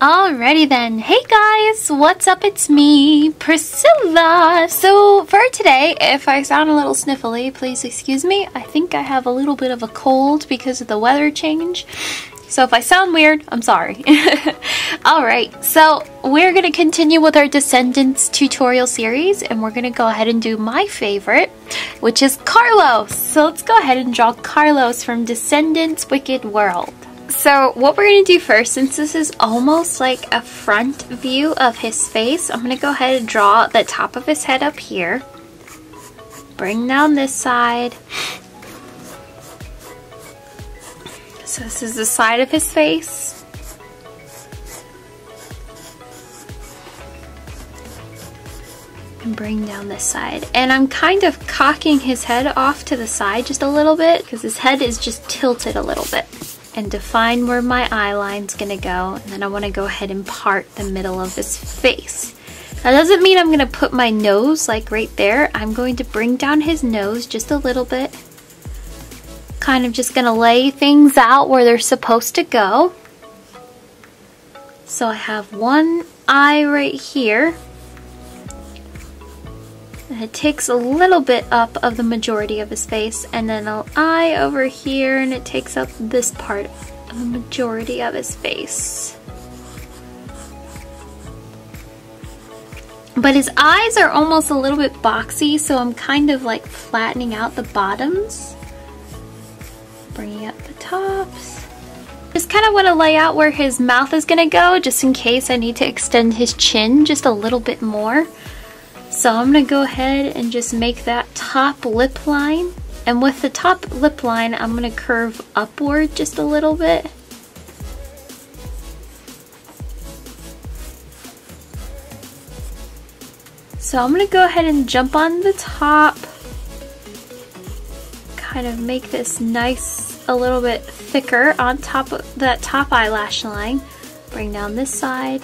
Alrighty then. Hey guys, what's up? It's me, Priscilla. So for today, if I sound a little sniffly, please excuse me. I think I have a little bit of a cold because of the weather change. So if I sound weird, I'm sorry. Alright, so we're going to continue with our Descendants tutorial series and we're going to go ahead and do my favorite, which is Carlos. So let's go ahead and draw Carlos from Descendants Wicked World. So what we're going to do first, since this is almost like a front view of his face, I'm going to go ahead and draw the top of his head up here. Bring down this side. So this is the side of his face. And bring down this side. And I'm kind of cocking his head off to the side just a little bit because his head is just tilted a little bit and define where my eye line's gonna go. And then I wanna go ahead and part the middle of his face. That doesn't mean I'm gonna put my nose like right there. I'm going to bring down his nose just a little bit. Kind of just gonna lay things out where they're supposed to go. So I have one eye right here. It takes a little bit up of the majority of his face and then an eye over here and it takes up this part of the majority of his face. But his eyes are almost a little bit boxy so I'm kind of like flattening out the bottoms. Bringing up the tops. Just kind of want to lay out where his mouth is going to go just in case I need to extend his chin just a little bit more. So I'm to go ahead and just make that top lip line. And with the top lip line, I'm to curve upward just a little bit. So I'm to go ahead and jump on the top. Kind of make this nice, a little bit thicker on top of that top eyelash line. Bring down this side.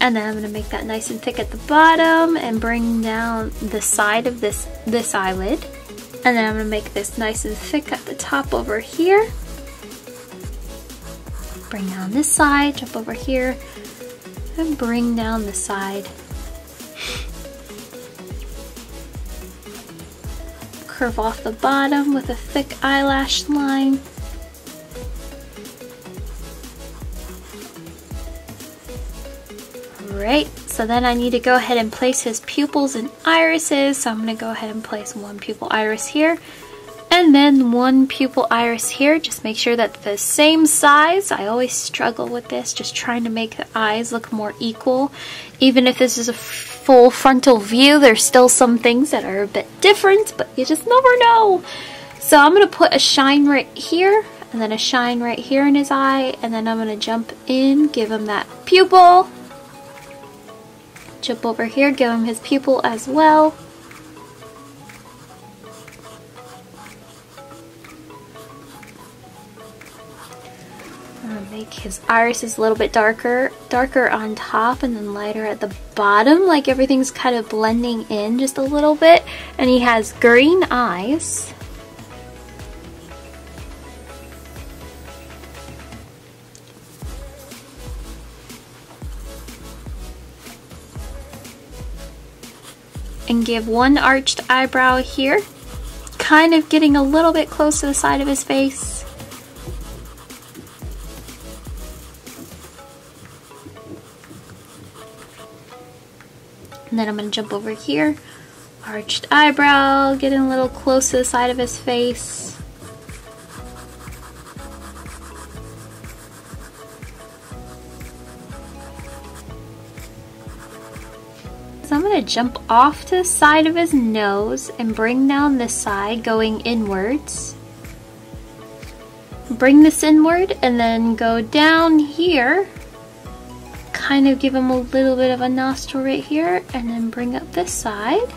And then I'm to make that nice and thick at the bottom and bring down the side of this, this eyelid. And then I'm to make this nice and thick at the top over here. Bring down this side, jump over here, and bring down the side. Curve off the bottom with a thick eyelash line. Right, so then I need to go ahead and place his pupils and irises. So I'm going to go ahead and place one pupil iris here and then one pupil iris here. Just make sure that the same size. I always struggle with this, just trying to make the eyes look more equal. Even if this is a full frontal view, there's still some things that are a bit different, but you just never know. So I'm going to put a shine right here and then a shine right here in his eye and then I'm going to jump in, give him that pupil Jump over here, give him his pupil as well. make his irises a little bit darker, darker on top and then lighter at the bottom, like everything's kind of blending in just a little bit. And he has green eyes. And give one arched eyebrow here, kind of getting a little bit close to the side of his face. And then I'm going to jump over here, arched eyebrow, getting a little close to the side of his face. So I'm going to jump off to the side of his nose and bring down this side going inwards. Bring this inward and then go down here. Kind of give him a little bit of a nostril right here and then bring up this side.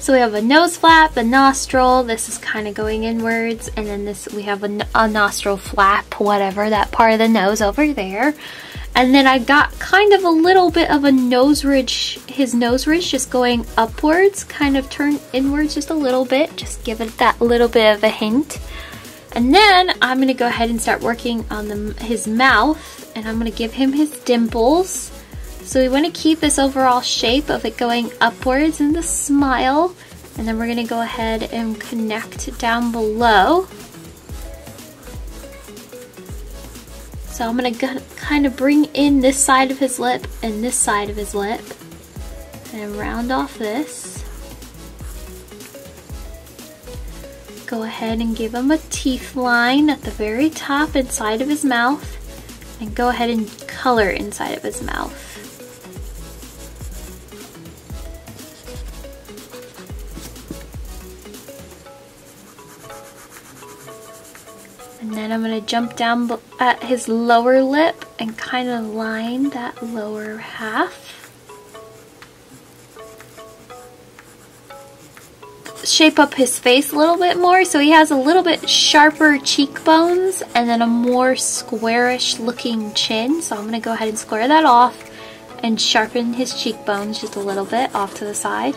So we have a nose flap, a nostril, this is kind of going inwards, and then this we have a, a, nostril flap, whatever, that part of the nose over there. And then I got kind of a little bit of a nose ridge, his nose ridge just going upwards, kind of turn inwards just a little bit, just give it that little bit of a hint. And then I'm gonna go ahead and start working on the, his mouth and I'm gonna give him his dimples. So we wanna keep this overall shape of it going upwards in the smile. And then we're gonna go ahead and connect down below. So I'm gonna kind of bring in this side of his lip and this side of his lip and round off this. go ahead and give him a teeth line at the very top inside of his mouth and go ahead and color inside of his mouth. And I'm going to jump down at his lower lip and kind of line that lower half. shape up his face a little bit more so he has a little bit sharper cheekbones and then a more squarish looking chin. So I'm going to go ahead and square that off and sharpen his cheekbones just a little bit off to the side.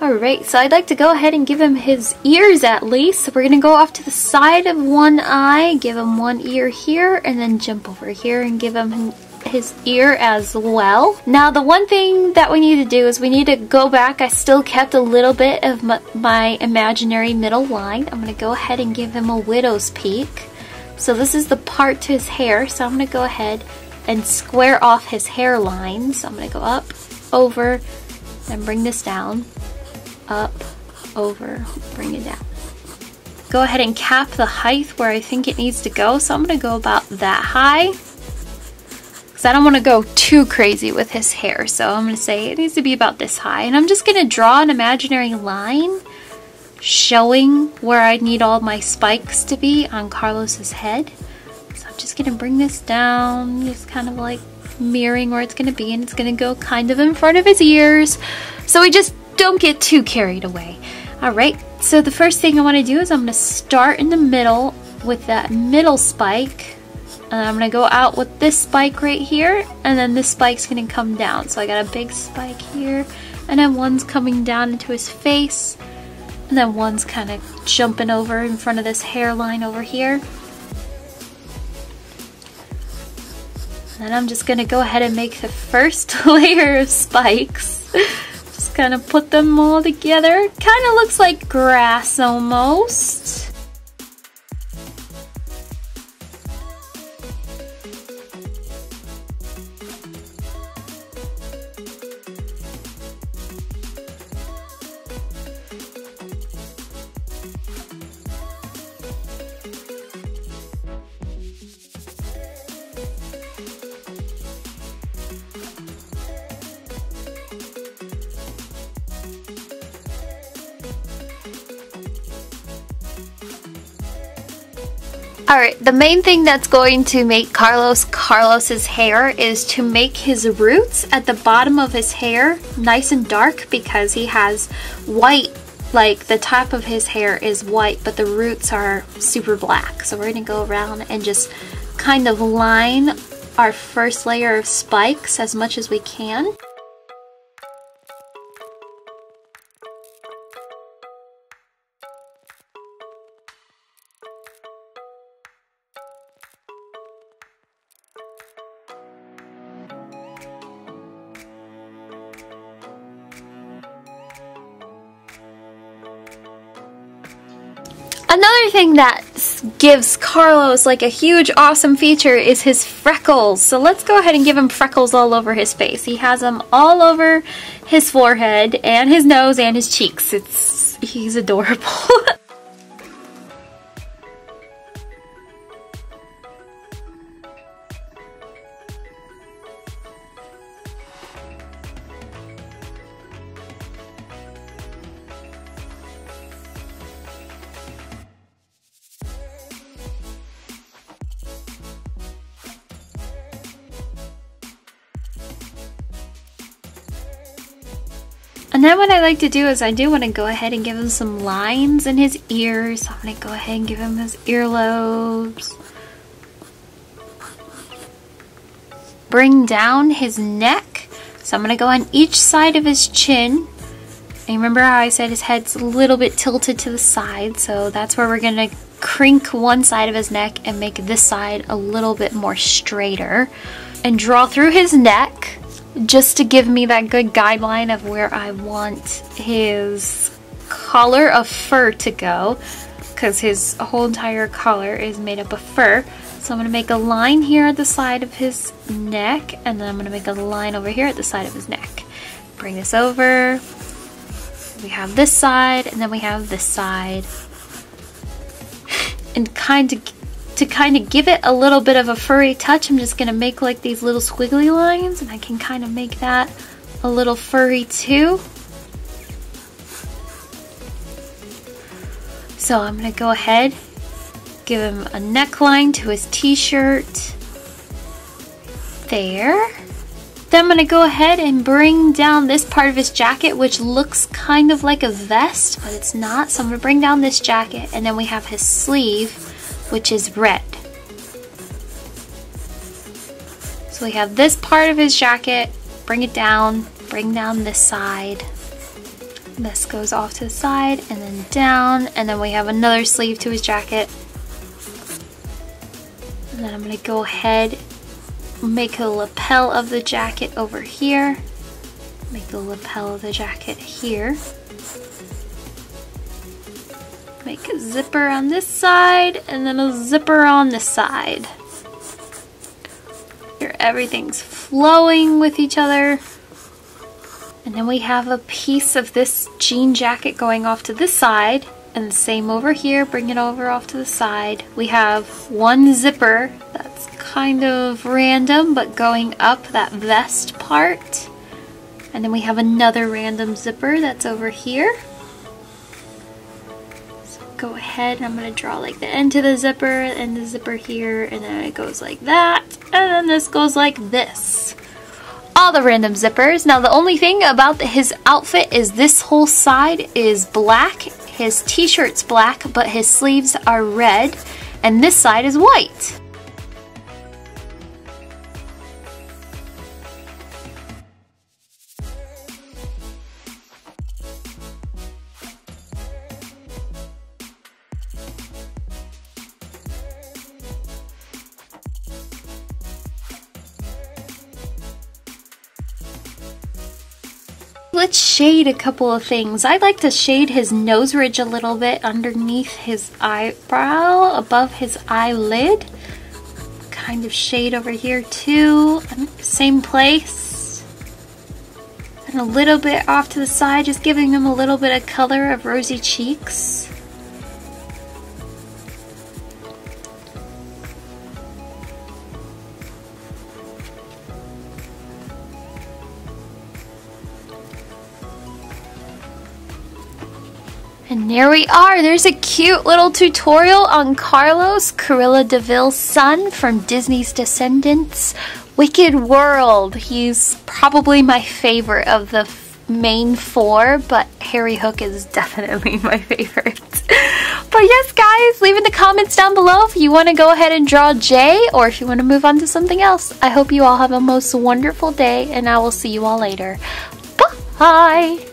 Alright, so I'd like to go ahead and give him his ears at least. So we're going to go off to the side of one eye, give him one ear here, and then jump over here and give him his ear as well. Now the one thing that we need to do is we need to go back. I still kept a little bit of my, my imaginary middle line. I'm going to go ahead and give him a widow's peak. So this is the part to his hair. So I'm going to go ahead and square off his hairline. So I'm going to go up, over, and bring this down. Up, over, bring it down. Go ahead and cap the height where I think it needs to go. So I'm to go about that high because I don't want to go too crazy with his hair. So I'm to say it needs to be about this high. And I'm just going to draw an imaginary line showing where I need all my spikes to be on Carlos's head. So I'm just going to bring this down, just kind of like mirroring where it's going to be. And it's going to go kind of in front of his ears. So we just don't get too carried away. All right, so the first thing I want to do is I'm going to start in the middle with that middle spike. And I'm gonna go out with this spike right here and then this spike's gonna come down. So I got a big spike here and then one's coming down into his face and then one's kind of jumping over in front of this hairline over here. And then I'm just gonna go ahead and make the first layer of spikes kind of put them all together. Kind of looks like grass almost Alright, the main thing that's going to make Carlos Carlos's hair is to make his roots at the bottom of his hair nice and dark because he has white, like the top of his hair is white, but the roots are super black. So we're to go around and just kind of line our first layer of spikes as much as we can. Thing that gives Carlos like a huge awesome feature is his freckles. So let's go ahead and give him freckles all over his face. He has them all over his forehead and his nose and his cheeks. It's he's adorable. And then what I like to do is I do want to go ahead and give him some lines in his ears. I'm going to go ahead and give him his earlobes. Bring down his neck. So I'm going to go on each side of his chin. And remember how I said his head's a little bit tilted to the side. So that's where we're going to crink one side of his neck and make this side a little bit more straighter. And draw through his neck just to give me that good guideline of where I want his collar of fur to go because his whole entire collar is made up of fur. So I'm going to make a line here at the side of his neck and then I'm going to make a line over here at the side of his neck. Bring this over, we have this side and then we have this side. And kind of to kind of give it a little bit of a furry touch, I'm just going to make like these little squiggly lines and I can kind of make that a little furry too. So I'm going to go ahead, give him a neckline to his t-shirt. There. Then I'm going to go ahead and bring down this part of his jacket, which looks kind of like a vest, but it's not. So I'm going to bring down this jacket, and then we have his sleeve, which is red. So we have this part of his jacket, bring it down, bring down this side. This goes off to the side and then down, and then we have another sleeve to his jacket. And then I'm to go ahead make a lapel of the jacket over here. Make the lapel of the jacket here. Make a zipper on this side and then a zipper on this side. Here everything's flowing with each other. And then we have a piece of this jean jacket going off to this side and the same over here, bring it over off to the side. We have one zipper that's kind of random, but going up that vest part. And then we have another random zipper that's over here. Go ahead, I'm going to draw like the end to the zipper and the zipper here, and then it goes like that, and then this goes like this. All the random zippers. Now the only thing about his outfit is this whole side is black. His t-shirt's black, but his sleeves are red, and this side is white. Let's shade a couple of things. I'd like to shade his nose ridge a little bit underneath his eyebrow, above his eyelid. Kind of shade over here too, same place. And a little bit off to the side, just giving him a little bit of color of rosy cheeks. And there we are. There's a cute little tutorial on Carlos, Cruella de Vil's son from Disney's Descendants. Wicked World. He's probably my favorite of the main four, but Harry Hook is definitely my favorite. but yes, guys, leave in the comments down below if you want to go ahead and draw Jay or if you want to move on to something else. I hope you all have a most wonderful day, and I will see you all later. Bye!